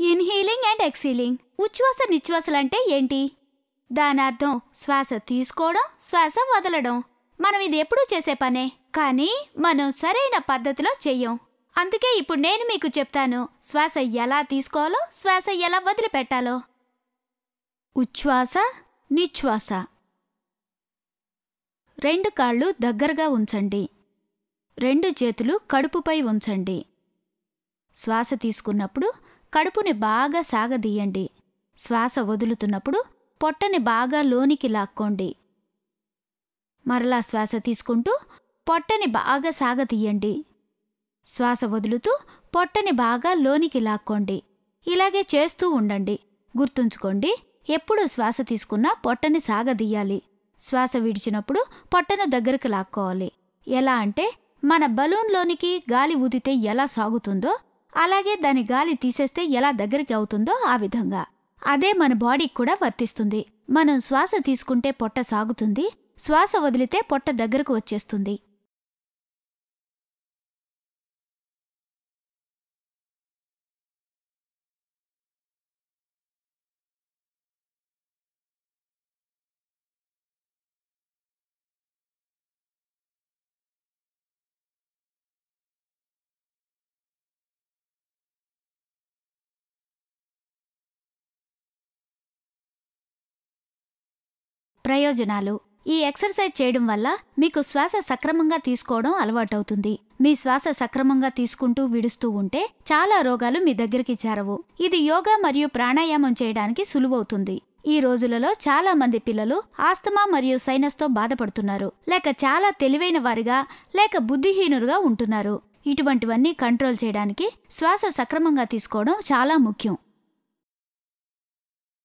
ఇన్హీలింగ్ and ఎక్సీలింగ్. ఉచ్ఛ్వాస నిశ్వాసలంటే ఏంటి? దాని అర్థం శ్వాస తీసుకోవడం శ్వాస వదలడం. మనం ఇది ఎప్పుడూ చేసే పనే. కానీ మనం సరైన పద్ధతిలో చెయ్యం. అందుకే ఇప్పుడు నేను మీకు చెప్తాను శ్వాస ఎలా తీసుకోవాలో శ్వాస ఎలా వదిలిపెట్టాలో. ఉచ్ఛ్వాస నిశ్వాస. రెండు కాళ్ళు దగ్గరగా ఉంచండి. రెండు చేతులు కడుపుపై ఉంచండి. శ్వాస తీసుకున్నప్పుడు కడుపుని బాగా సాగదీయండి. శ్వాస వదులుతున్నప్పుడు పొట్టని బాగా లోనికి లాక్కోండి. మరలా శ్వాస తీసుకుంటూ పొట్టని బాగా సాగతీయండి. శ్వాస వదులుతూ పొట్టని బాగా లోనికి లాక్కోండి. ఇలాగే చేస్తూ ఉండండి. గుర్తుంచుకోండి ఎప్పుడు శ్వాస తీసుకున్నా పొట్టని సాగదీయాలి. శ్వాస విడిచినప్పుడు పొట్టను దగ్గరకు లాక్కోవాలి. ఎలా అంటే మన బలూన్లోనికి గాలి ఊదితే ఎలా సాగుతుందో అలాగే దాని గాలి తీసేస్తే ఎలా దగ్గరికి అవుతుందో ఆ విధంగా. అదే మన బాడీకి కూడా వర్తిస్తుంది. మనం శ్వాస తీసుకుంటే పొట్ట సాగుతుంది. శ్వాస వదిలితే పొట్ట దగ్గరకు వచ్చేస్తుంది. ప్రయోజనాలు. ఈ ఎక్సర్సైజ్ చేయడం వల్ల మీకు శ్వాస సక్రమంగా తీసుకోవడం అలవాటవుతుంది. మీ శ్వాస సక్రమంగా తీసుకుంటూ విడుస్తూ ఉంటే చాలా రోగాలు మీ దగ్గరికి చేరవు. ఇది యోగా మరియు ప్రాణాయామం చేయడానికి సులువవుతుంది. ఈ రోజులలో చాలా మంది పిల్లలు ఆస్తమా మరియు సైనస్తో బాధపడుతున్నారు. లేక చాలా తెలివైన వారిగా లేక బుద్ధిహీనులుగా ఉంటున్నారు. ఇటువంటివన్నీ కంట్రోల్ చేయడానికి శ్వాస సక్రమంగా తీసుకోవడం చాలా ముఖ్యం.